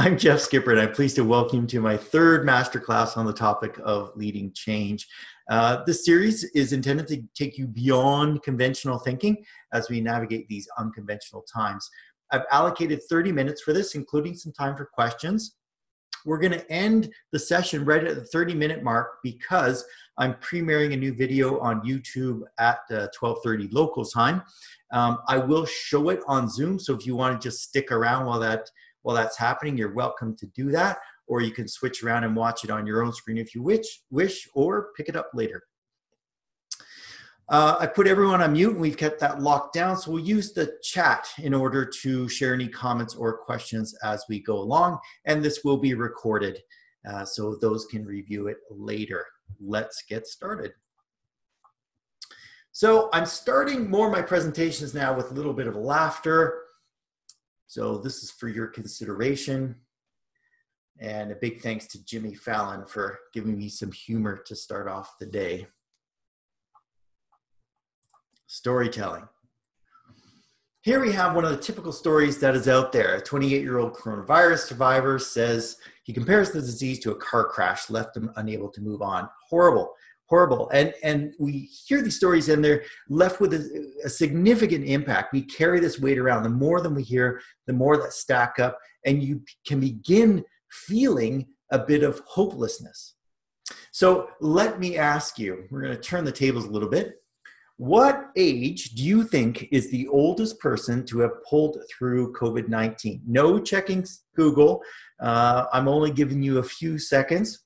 I'm Jeff Skipper, and I'm pleased to welcome you to my third masterclass on the topic of leading change. Uh, this series is intended to take you beyond conventional thinking as we navigate these unconventional times. I've allocated 30 minutes for this, including some time for questions. We're going to end the session right at the 30 minute mark because I'm premiering a new video on YouTube at uh, 12:30 local time. Um, I will show it on Zoom, so if you want to just stick around while that while that's happening, you're welcome to do that. Or you can switch around and watch it on your own screen if you wish, wish or pick it up later. Uh, I put everyone on mute and we've kept that locked down. So we'll use the chat in order to share any comments or questions as we go along. And this will be recorded uh, so those can review it later. Let's get started. So I'm starting more of my presentations now with a little bit of laughter. So this is for your consideration. And a big thanks to Jimmy Fallon for giving me some humor to start off the day. Storytelling. Here we have one of the typical stories that is out there. A 28 year old coronavirus survivor says he compares the disease to a car crash, left him unable to move on. Horrible horrible. And and we hear these stories and they're left with a, a, significant impact. We carry this weight around. The more than we hear, the more that stack up, and you can begin feeling a bit of hopelessness. So let me ask you. We're going to turn the tables a little bit. What age do you think is the oldest person to have pulled through COVID 19? No checking Google. Uh, I'm only giving you a few seconds.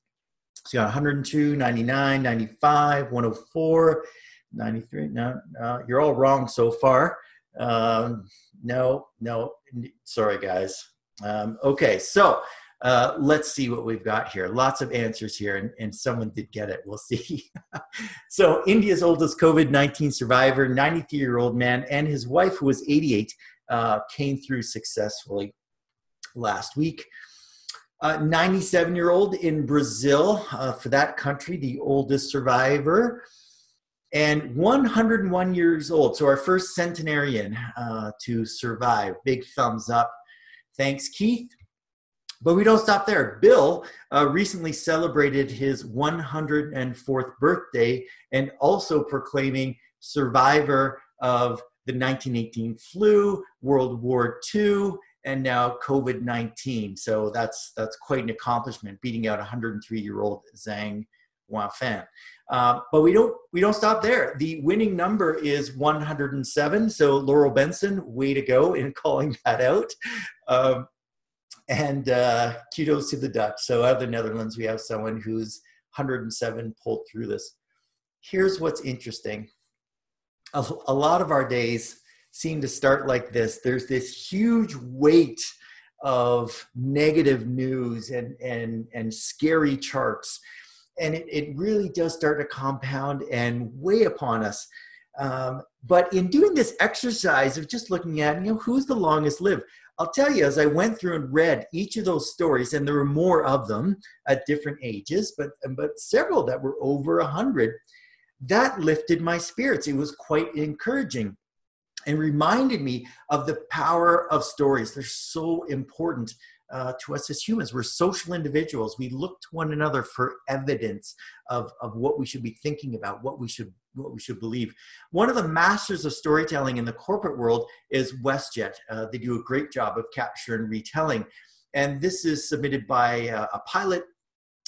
So you got 102, 99, 95, 104, 93. No, no you're all wrong so far. Um, no, no, sorry guys. Um, okay, so uh, let's see what we've got here. Lots of answers here, and, and someone did get it. We'll see. so, India's oldest COVID 19 survivor, 93 year old man, and his wife, who was 88, uh, came through successfully last week. 97 uh, year old in Brazil, uh, for that country, the oldest survivor, and 101 years old. So, our first centenarian uh, to survive. Big thumbs up. Thanks, Keith. But we don't stop there. Bill uh, recently celebrated his 104th birthday and also proclaiming survivor of the 1918 flu, World War II, and now COVID 19. So that's, that's quite an accomplishment, beating out 103 year old Zhang Wanfan. Uh, but we don't we don't stop there. The winning number is 107. So Laurel Benson, way to go in calling that out. Um, and uh, kudos to the Dutch. So out of the Netherlands, we have someone who's 107 pulled through this. Here's what's interesting. A, a lot of our days seem to start like this. There's this huge weight of negative news and and and scary charts. And it, it really does start to compound and weigh upon us. Um, but in doing this exercise of just looking at you know who's the longest lived? I'll tell you as i went through and read each of those stories and there were more of them at different ages but but several that were over a hundred that lifted my spirits. It was quite encouraging and reminded me of the power of stories. They're so important uh, to us as humans. We're social individuals. We look to one another for evidence of, of what we should be thinking about, what we should what we should believe. One of the masters of storytelling in the corporate world is WestJet. Uh, they do a great job of capture and retelling. And this is submitted by uh, a pilot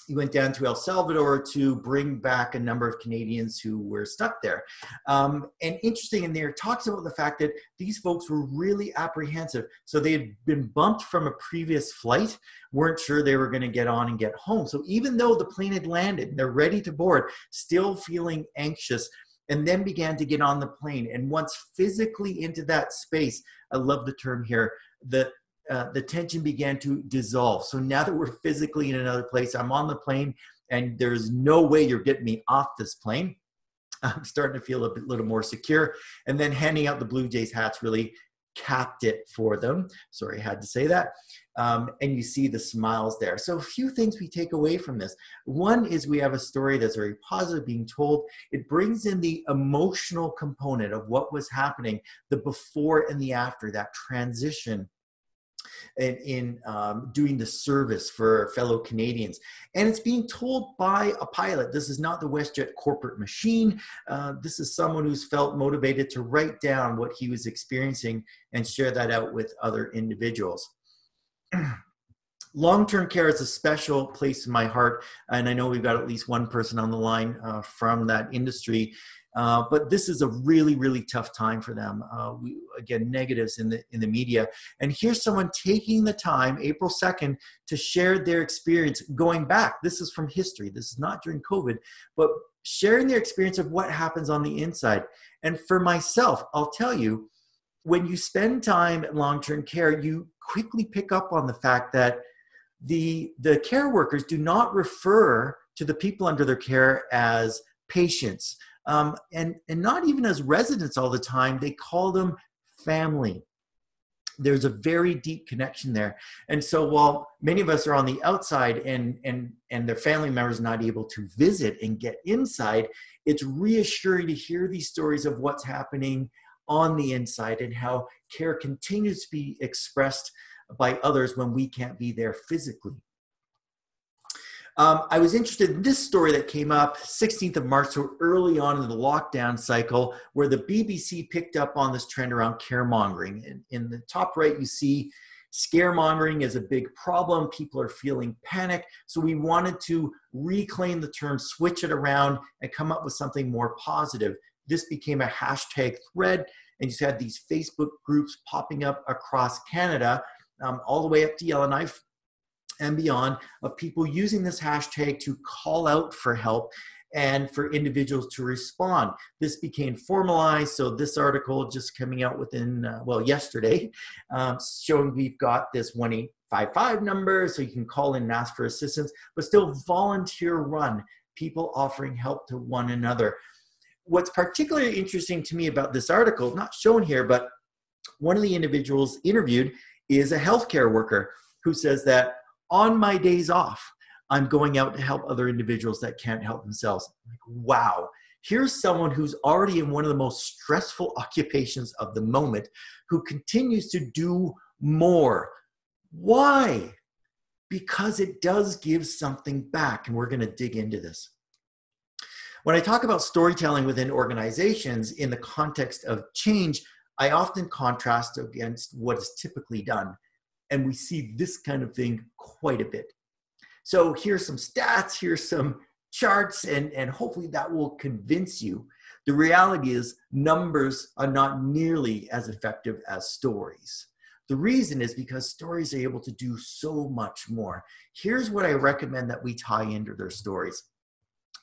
he went down to El Salvador to bring back a number of Canadians who were stuck there. Um, and interesting in there, talks about the fact that these folks were really apprehensive. So they had been bumped from a previous flight, weren't sure they were going to get on and get home. So even though the plane had landed, they're ready to board, still feeling anxious and then began to get on the plane. And once physically into that space, I love the term here, the uh, the tension began to dissolve. So now that we're physically in another place, I'm on the plane, and there's no way you're getting me off this plane. I'm starting to feel a bit, little more secure. And then handing out the Blue Jays hats really capped it for them. Sorry, I had to say that. Um, and you see the smiles there. So, a few things we take away from this. One is we have a story that's very positive being told. It brings in the emotional component of what was happening, the before and the after, that transition in, in um, doing the service for fellow Canadians. And it's being told by a pilot. This is not the WestJet corporate machine. Uh, this is someone who's felt motivated to write down what he was experiencing and share that out with other individuals. long-term care is a special place in my heart and i know we've got at least one person on the line uh, from that industry uh, but this is a really really tough time for them. Uh, we, again negatives in the in the media. And here's someone taking the time april 2nd to share their experience going back. This is from history. This is not during covid but sharing their experience of what happens on the inside. And for myself i'll tell you when you spend time at long-term care you quickly pick up on the fact that the the care workers do not refer to the people under their care as patients um, and and not even as residents all the time they call them family there's a very deep connection there and so while many of us are on the outside and and and their family members not able to visit and get inside it's reassuring to hear these stories of what's happening on the inside and how care continues to be expressed by others when we can't be there physically. Um, I was interested in this story that came up 16th of March, so early on in the lockdown cycle, where the BBC picked up on this trend around caremongering. In, in the top right, you see scaremongering is a big problem. People are feeling panic. So we wanted to reclaim the term, switch it around, and come up with something more positive. This became a hashtag thread, and you had these Facebook groups popping up across Canada um, all the way up to Yellowknife and beyond of people using this hashtag to call out for help and for individuals to respond. This became formalized. So this article just coming out within, uh, well, yesterday, um, showing we've got this 1855 number so you can call in and ask for assistance, but still volunteer run, people offering help to one another. What's particularly interesting to me about this article, not shown here, but one of the individuals interviewed is a healthcare worker who says that on my days off, I'm going out to help other individuals that can't help themselves. Wow, here's someone who's already in one of the most stressful occupations of the moment who continues to do more. Why? Because it does give something back, and we're going to dig into this. When I talk about storytelling within organizations in the context of change, I often contrast against what is typically done. And we see this kind of thing quite a bit. So here's some stats, here's some charts, and, and hopefully that will convince you. The reality is, numbers are not nearly as effective as stories. The reason is because stories are able to do so much more. Here's what I recommend that we tie into their stories.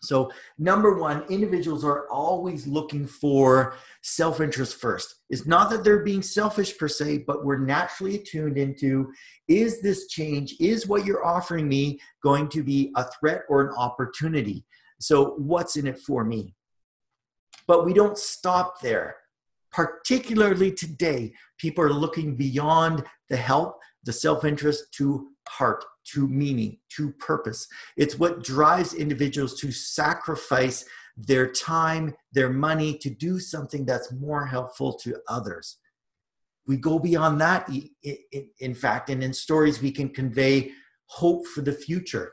So, number one, individuals are always looking for self interest first. It's not that they're being selfish per se, but we're naturally attuned into is this change, is what you're offering me going to be a threat or an opportunity? So, what's in it for me? But we don't stop there. Particularly today, people are looking beyond the help, the self interest to heart to meaning, to purpose. It's what drives individuals to sacrifice their time, their money to do something that's more helpful to others. We go beyond that, in fact, and in stories, we can convey hope for the future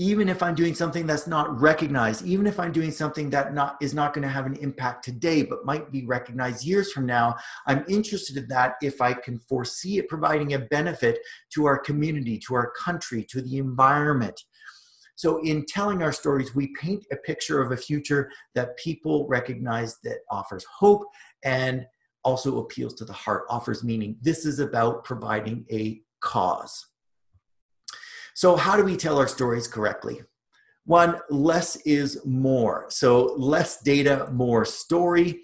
even if I'm doing something that's not recognized, even if I'm doing something that not is not going to have an impact today, but might be recognized years from now, I'm interested in that if I can foresee it providing a benefit to our community, to our country, to the environment. So, in telling our stories, we paint a picture of a future that people recognize that offers hope and also appeals to the heart, offers meaning. This is about providing a cause. So, how do we tell our stories correctly? One, less is more. So, less data, more story.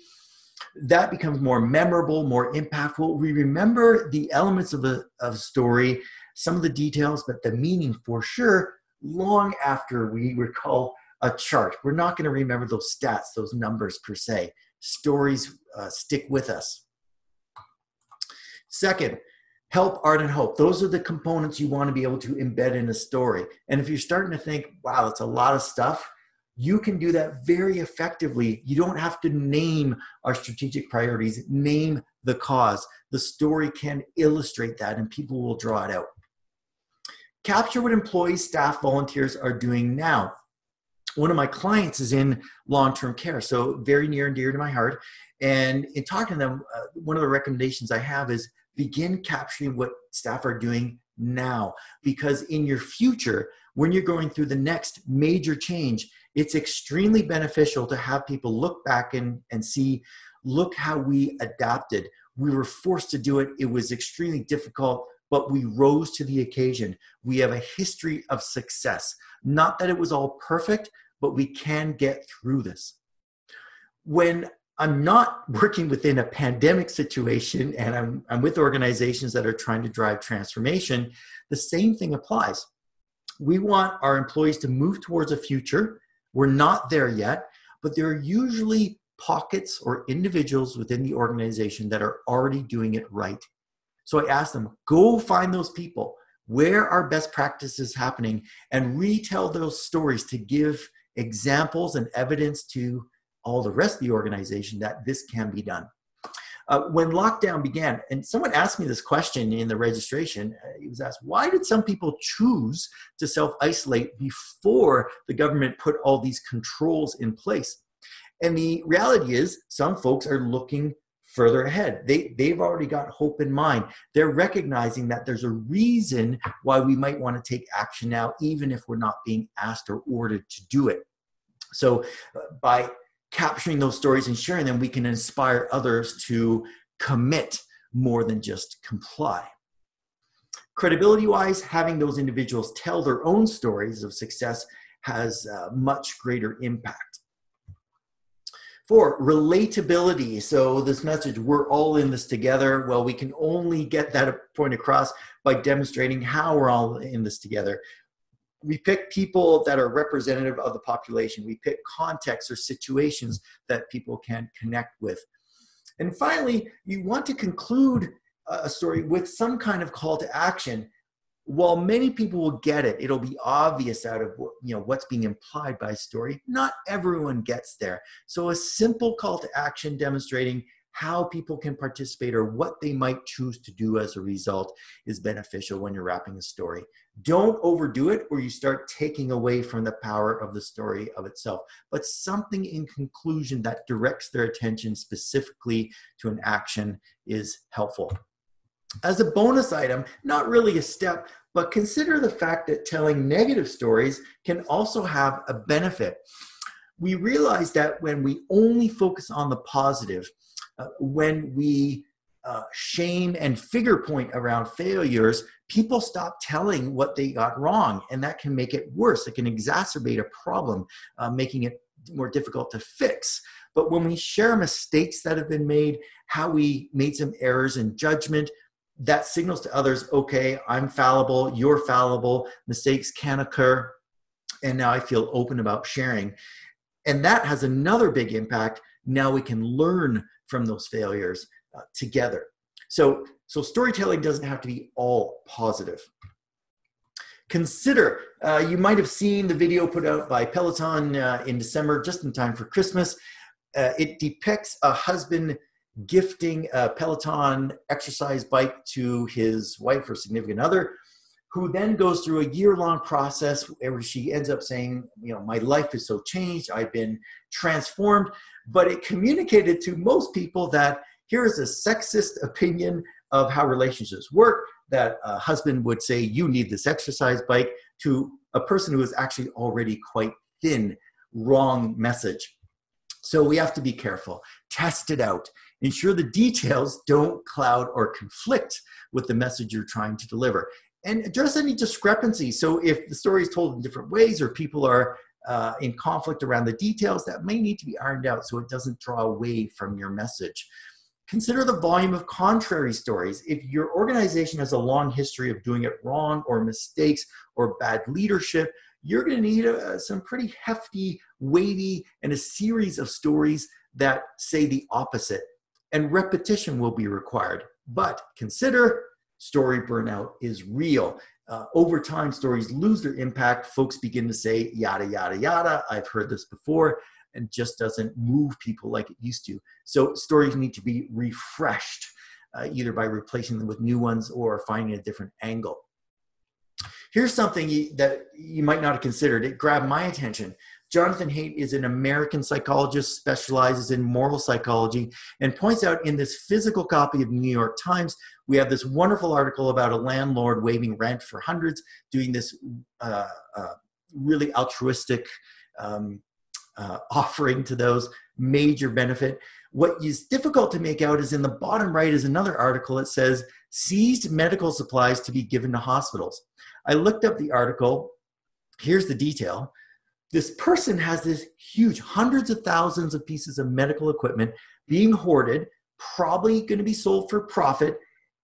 That becomes more memorable, more impactful. We remember the elements of a, of story, some of the details, but the meaning for sure, long after we recall a chart. We're not going to remember those stats, those numbers per se. Stories uh, stick with us. Second, help, art, and hope. Those are the components you want to be able to embed in a story. And if you're starting to think, wow, it's a lot of stuff, you can do that very effectively. You don't have to name our strategic priorities, name the cause. The story can illustrate that and people will draw it out. Capture what employees, staff, volunteers are doing now. One of my clients is in long term care, so very near and dear to my heart. And in talking to them, uh, one of the recommendations I have is begin capturing what staff are doing now. Because in your future when you're going through the next major change it's extremely beneficial to have people look back and, and see look how we adapted. We were forced to do it. It was extremely difficult but we rose to the occasion. We have a history of success. Not that it was all perfect but we can get through this. When I'm not working within a pandemic situation and I'm, I'm with organizations that are trying to drive transformation, the same thing applies. We want our employees to move towards a future. We're not there yet, but there are usually pockets or individuals within the organization that are already doing it right. So I ask them, go find those people. Where are best practices happening? And retell those stories to give examples and evidence to all the rest of the organization that this can be done. Uh, when lockdown began, and someone asked me this question in the registration, uh, he was asked, why did some people choose to self isolate before the government put all these controls in place? And the reality is, some folks are looking further ahead. They, they've already got hope in mind. They're recognizing that there's a reason why we might want to take action now, even if we're not being asked or ordered to do it. So, uh, by capturing those stories and sharing them, we can inspire others to commit more than just comply. Credibility wise, having those individuals tell their own stories of success has a much greater impact. Four, relatability. So, this message, we're all in this together. Well, we can only get that point across by demonstrating how we're all in this together we pick people that are representative of the population. We pick contexts or situations that people can connect with. And finally, you want to conclude a story with some kind of call to action. While many people will get it, it'll be obvious out of you know what's being implied by story. Not everyone gets there. So a simple call to action demonstrating how people can participate or what they might choose to do as a result is beneficial when you're wrapping a story. Don't overdo it or you start taking away from the power of the story of itself, but something in conclusion that directs their attention specifically to an action is helpful. As a bonus item, not really a step, but consider the fact that telling negative stories can also have a benefit. We realize that when we only focus on the positive, uh, when we uh, shame and figure point around failures, people stop telling what they got wrong, and that can make it worse. It can exacerbate a problem, uh, making it more difficult to fix. But when we share mistakes that have been made, how we made some errors in judgment, that signals to others, okay, I'm fallible, you're fallible, mistakes can occur, and now I feel open about sharing. And that has another big impact. Now we can learn from those failures uh, together. So, so storytelling doesn't have to be all positive. Consider, uh, you might have seen the video put out by Peloton uh, in December, just in time for Christmas. Uh, it depicts a husband gifting a Peloton exercise bike to his wife or significant other, who then goes through a year long process where she ends up saying, You know, my life is so changed, I've been transformed. But it communicated to most people that here is a sexist opinion of how relationships work that a husband would say you need this exercise bike to a person who is actually already quite thin. Wrong message. So we have to be careful. Test it out. Ensure the details don't cloud or conflict with the message you're trying to deliver and address any discrepancies so if the story is told in different ways or people are uh, in conflict around the details that may need to be ironed out so it doesn't draw away from your message. Consider the volume of contrary stories. If your organization has a long history of doing it wrong or mistakes or bad leadership, you're going to need uh, some pretty hefty, weighty, and a series of stories that say the opposite. And repetition will be required. But consider story burnout is real uh, over time stories lose their impact folks begin to say yada yada yada i've heard this before and just doesn't move people like it used to so stories need to be refreshed uh, either by replacing them with new ones or finding a different angle. Here's something that you might not have considered. It grabbed my attention. Jonathan Haidt is an American psychologist, specializes in moral psychology, and points out in this physical copy of New York Times, we have this wonderful article about a landlord waiving rent for hundreds, doing this uh, uh, really altruistic um, uh, offering to those major benefit. What is difficult to make out is in the bottom right is another article that says seized medical supplies to be given to hospitals. I looked up the article. Here's the detail. This person has this huge, hundreds of thousands of pieces of medical equipment being hoarded, probably going to be sold for profit.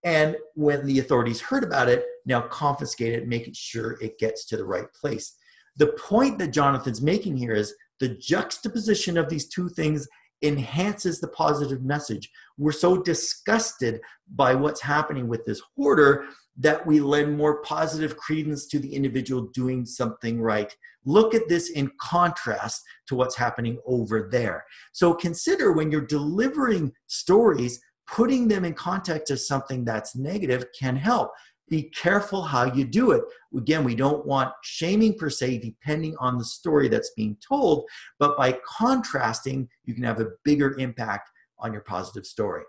And when the authorities heard about it, now confiscate it, making sure it gets to the right place. The point that Jonathan's making here is the juxtaposition of these two things enhances the positive message. We're so disgusted by what's happening with this hoarder that we lend more positive credence to the individual doing something right. Look at this in contrast to what's happening over there. So consider when you're delivering stories, putting them in context of something that's negative can help. Be careful how you do it. Again, we don't want shaming per se, depending on the story that's being told, but by contrasting, you can have a bigger impact on your positive story.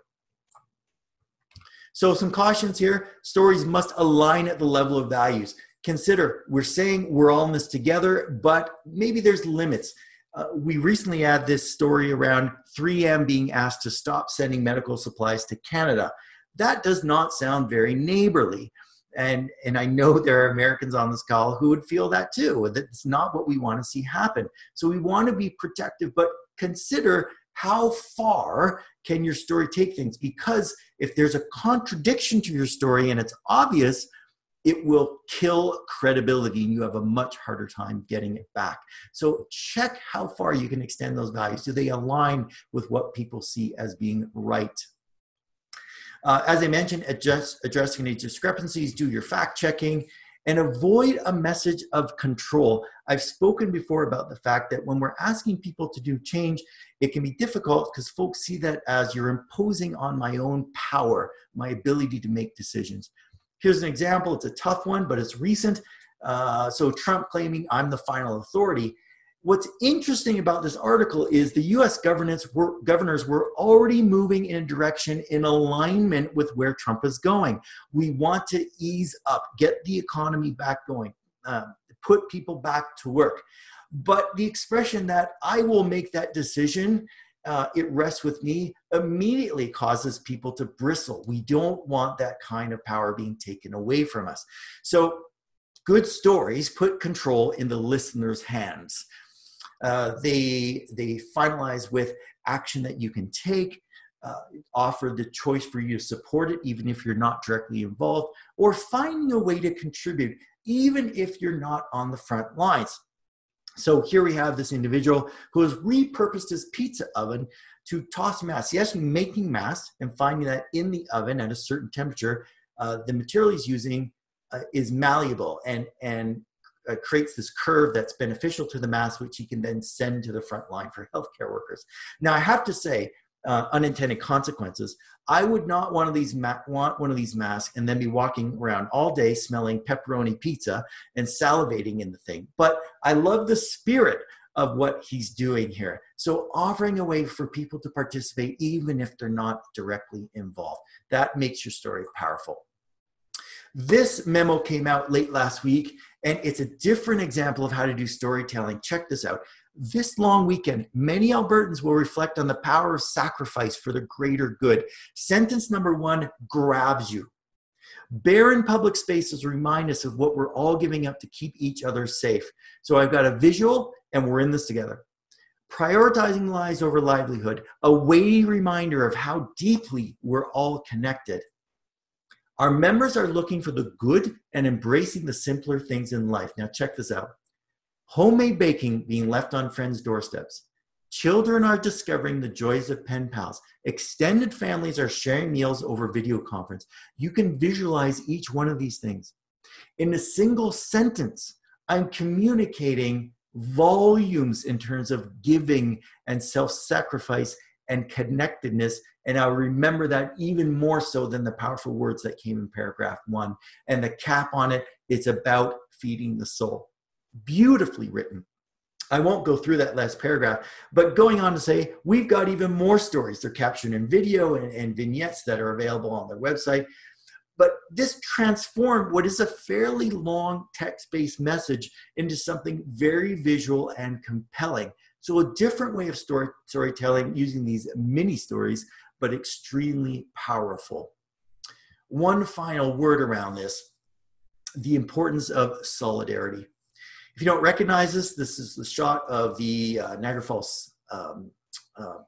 So, some cautions here stories must align at the level of values. Consider we're saying we're all in this together, but maybe there's limits. Uh, we recently had this story around 3M being asked to stop sending medical supplies to Canada. That does not sound very neighborly. And, and I know there are Americans on this call who would feel that too. That's not what we want to see happen. So we want to be protective, but consider how far can your story take things? Because if there's a contradiction to your story and it's obvious, it will kill credibility and you have a much harder time getting it back. So check how far you can extend those values. Do they align with what people see as being right? Uh, as I mentioned, addressing these discrepancies, do your fact checking, and avoid a message of control. I've spoken before about the fact that when we're asking people to do change, it can be difficult because folks see that as you're imposing on my own power, my ability to make decisions. Here's an example. It's a tough one, but it's recent. Uh, so Trump claiming I'm the final authority what's interesting about this article is the US governance were, governors were already moving in a direction in alignment with where Trump is going. We want to ease up, get the economy back going, uh, put people back to work. But the expression that I will make that decision, uh, it rests with me, immediately causes people to bristle. We don't want that kind of power being taken away from us. So, good stories put control in the listener's hands. Uh, they they finalize with action that you can take. Uh, offer the choice for you to support it, even if you're not directly involved, or finding a way to contribute, even if you're not on the front lines. So here we have this individual who has repurposed his pizza oven to toss masks. He's actually making masks and finding that in the oven at a certain temperature, uh, the material he's using uh, is malleable and and uh, creates this curve that's beneficial to the mass, which he can then send to the front line for healthcare workers. Now, I have to say, uh, unintended consequences. I would not one of these ma- want one of these masks and then be walking around all day smelling pepperoni pizza and salivating in the thing. But I love the spirit of what he's doing here. So offering a way for people to participate even if they're not directly involved. That makes your story powerful. This memo came out late last week, and it's a different example of how to do storytelling. Check this out. This long weekend, many Albertans will reflect on the power of sacrifice for the greater good. Sentence number one grabs you. Barren public spaces remind us of what we're all giving up to keep each other safe. So I've got a visual, and we're in this together. Prioritizing lives over livelihood, a weighty reminder of how deeply we're all connected. Our members are looking for the good and embracing the simpler things in life. Now, check this out homemade baking being left on friends' doorsteps. Children are discovering the joys of pen pals. Extended families are sharing meals over video conference. You can visualize each one of these things. In a single sentence, I'm communicating volumes in terms of giving and self sacrifice and connectedness And I'll remember that even more so than the powerful words that came in paragraph one. And the cap on it, it's about feeding the soul. Beautifully written. I won't go through that last paragraph, but going on to say, we've got even more stories. They're captured in video and, and vignettes that are available on their website. But this transformed what is a fairly long text based message into something very visual and compelling. So, a different way of story, storytelling using these mini stories, but extremely powerful. One final word around this the importance of solidarity. If you don't recognize this, this is the shot of the uh, Niagara Falls um, uh,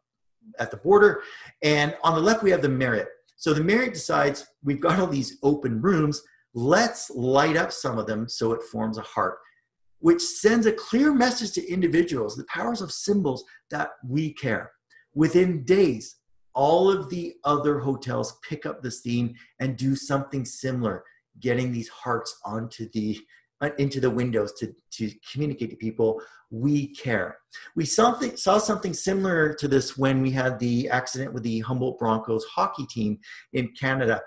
at the border. And on the left, we have the Marriott. So the Marriott decides we've got all these open rooms, let's light up some of them so it forms a heart, which sends a clear message to individuals, the powers of symbols, that we care. Within days, all of the other hotels pick up this theme and do something similar, getting these hearts onto the uh, into the windows to, to communicate to people we care. We saw something similar to this when we had the accident with the Humboldt Broncos hockey team in Canada.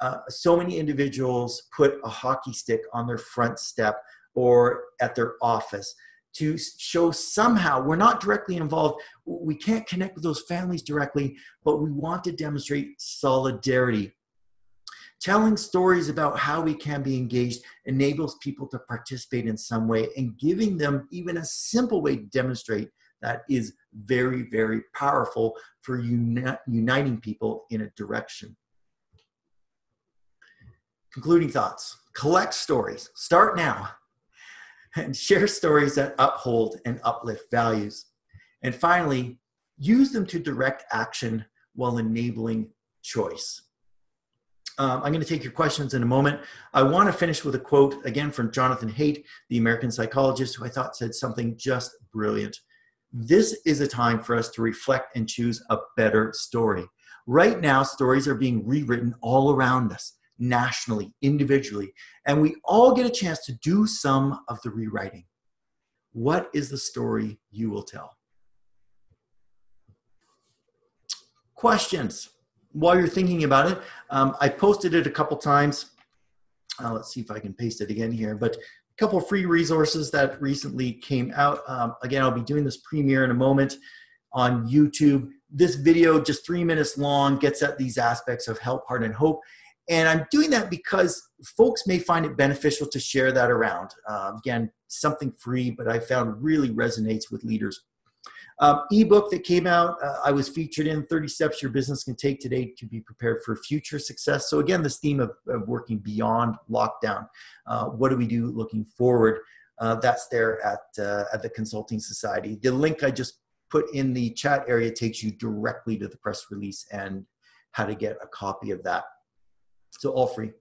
Uh, so many individuals put a hockey stick on their front step or at their office to show somehow we're not directly involved. We can't connect with those families directly, but we want to demonstrate solidarity. Telling stories about how we can be engaged enables people to participate in some way and giving them even a simple way to demonstrate that is very very powerful for uni- uniting people in a direction. Concluding thoughts. Collect stories. Start now and share stories that uphold and uplift values and finally use them to direct action while enabling choice um, I'm going to take your questions in a moment. I want to finish with a quote again from Jonathan Haidt, the American psychologist, who I thought said something just brilliant. This is a time for us to reflect and choose a better story. Right now, stories are being rewritten all around us, nationally, individually, and we all get a chance to do some of the rewriting. What is the story you will tell? Questions? while you're thinking about it, um, I posted it a couple times. Uh, let's see if I can paste it again here. But a couple free resources that recently came out. Um, again, I'll be doing this premiere in a moment on YouTube. This video, just three minutes long, gets at these aspects of help, heart, and hope. And I'm doing that because folks may find it beneficial to share that around. Uh, again, something free, but I found really resonates with leaders. Um, ebook that came out, uh, I was featured in 30 Steps Your Business Can Take Today to be prepared for future success. So, again, this theme of, of working beyond lockdown. Uh, what do we do looking forward? Uh, that's there at, uh, at the Consulting Society. The link I just put in the chat area takes you directly to the press release and how to get a copy of that. So, all free.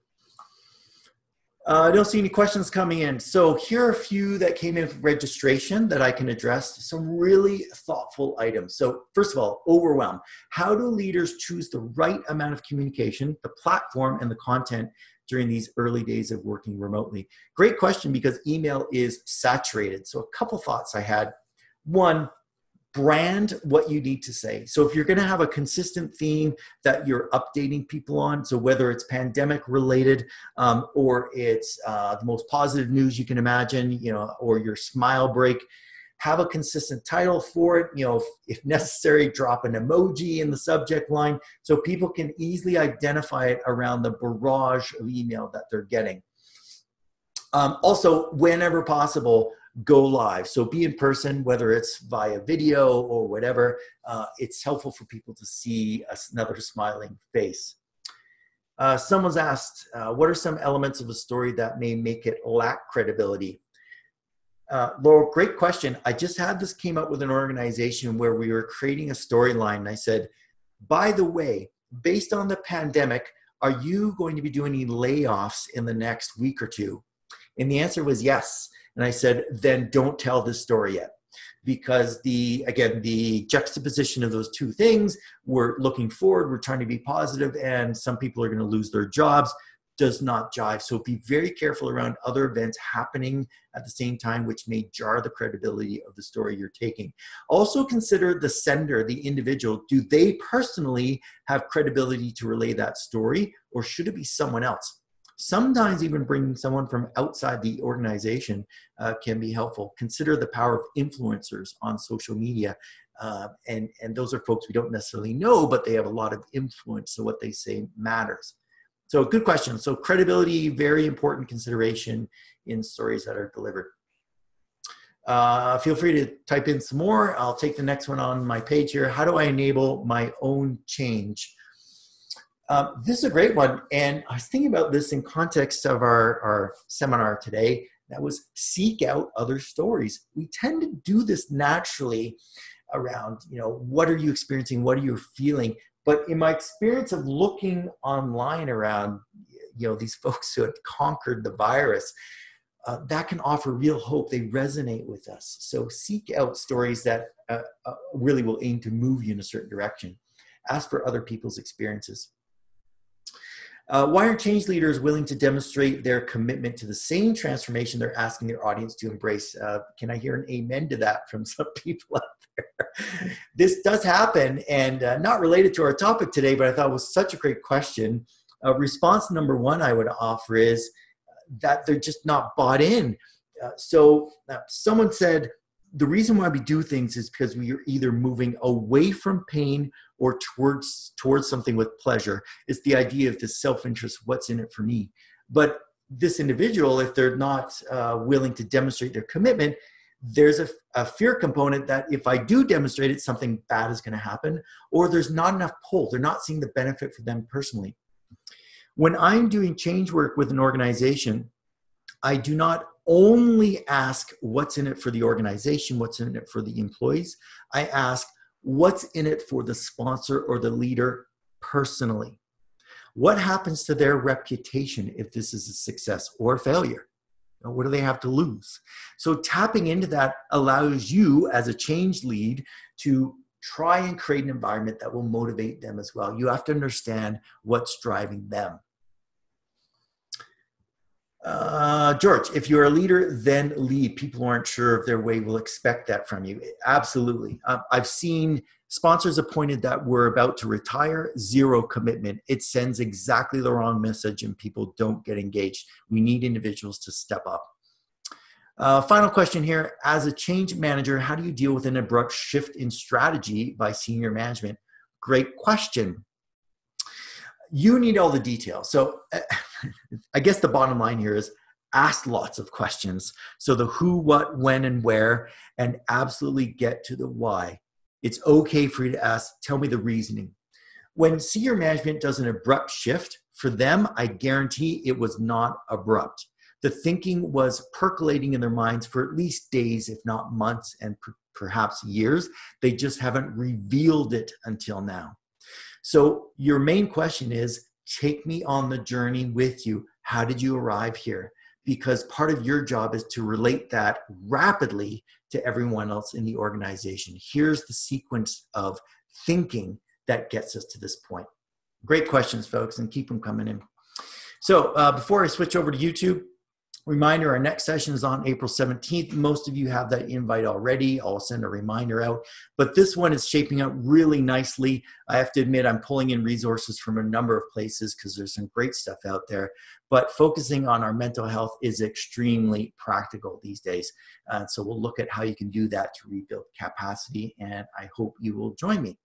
Uh, I don't see any questions coming in. So here are a few that came in for registration that I can address. Some really thoughtful items. So first of all, overwhelm. How do leaders choose the right amount of communication, the platform, and the content during these early days of working remotely? Great question because email is saturated. So a couple thoughts I had. One, brand what you need to say. So if you're going to have a consistent theme that you're updating people on, so whether it's pandemic related um, or it's uh, the most positive news you can imagine, you know, or your smile break, have a consistent title for it. You know, if, if necessary, drop an emoji in the subject line so people can easily identify it around the barrage of email that they're getting. Um, also, whenever possible, go live. So be in person, whether it's via video or whatever. Uh, it's helpful for people to see another smiling face. Uh, someone's asked, uh, what are some elements of a story that may make it lack credibility? Uh, Laurel, great question. I just had this came up with an organization where we were creating a storyline. And I said, by the way, based on the pandemic, are you going to be doing any layoffs in the next week or two? And the answer was yes. And I said, then don't tell this story yet. Because the again, the juxtaposition of those two things, we're looking forward, we're trying to be positive, and some people are going to lose their jobs. does not jive. So be very careful around other events happening at the same time, which may jar the credibility of the story you're taking. Also consider the sender, the individual. Do they personally have credibility to relay that story, or should it be someone else? Sometimes even bringing someone from outside the organization uh, can be helpful. Consider the power of influencers on social media. Uh, and, and those are folks we don't necessarily know, but they have a lot of influence, so what they say matters. So, good question. So, credibility, very important consideration in stories that are delivered. Uh, feel free to type in some more. I'll take the next one on my page here. How do I enable my own change? Um, this is a great one. And I was thinking about this in context of our, our seminar today. That was seek out other stories. We tend to do this naturally around you know what are you experiencing what are you feeling but in my experience of looking online around you know these folks who had conquered the virus uh, that can offer real hope they resonate with us so seek out stories that uh, uh, really will aim to move you in a certain direction ask for other people's experiences uh, why are change leaders willing to demonstrate their commitment to the same transformation they're asking their audience to embrace? Uh, can I hear an amen to that from some people out there? this does happen, and uh, not related to our topic today, but I thought it was such a great question. Uh, response number one I would offer is that they're just not bought in. Uh, so uh, someone said, the reason why we do things is because we are either moving away from pain or towards towards something with pleasure. It's the idea of the self-interest what's in it for me. But this individual if they're not uh, willing to demonstrate their commitment there's a, a, fear component that if i do demonstrate it something bad is going to happen or there's not enough pull. They're not seeing the benefit for them personally. When i'm doing change work with an organization i do not only ask what's in it for the organization what's in it for the employees i ask what's in it for the sponsor or the leader personally? What happens to their reputation if this is a success or a failure? What do they have to lose? So, tapping into that allows you as a change lead to try and create an environment that will motivate them as well. You have to understand what's driving them. Uh, George, if you're a leader, then lead. People aren't sure of their way will expect that from you. Absolutely. Um, I've seen sponsors appointed that were about to retire, zero commitment. It sends exactly the wrong message and people don't get engaged. We need individuals to step up. Uh, final question here. As a change manager, how do you deal with an abrupt shift in strategy by senior management? Great question you need all the details. So I guess the bottom line here is ask lots of questions. So the who, what, when, and where, and absolutely get to the why. It's okay for you to ask, tell me the reasoning. When senior management does an abrupt shift, for them, I guarantee it was not abrupt. The thinking was percolating in their minds for at least days, if not months, and per- perhaps years. They just haven't revealed it until now. So, your main question is take me on the journey with you. How did you arrive here? Because part of your job is to relate that rapidly to everyone else in the organization. Here's the sequence of thinking that gets us to this point. Great questions, folks, and keep them coming in. So, uh, before I switch over to YouTube, Reminder, our next session is on April 17th. Most of you have that invite already. I'll send a reminder out. But this one is shaping up really nicely. I have to admit, I'm pulling in resources from a number of places because there's some great stuff out there. But focusing on our mental health is extremely practical these days. Uh, so we'll look at how you can do that to rebuild capacity. And I hope you will join me.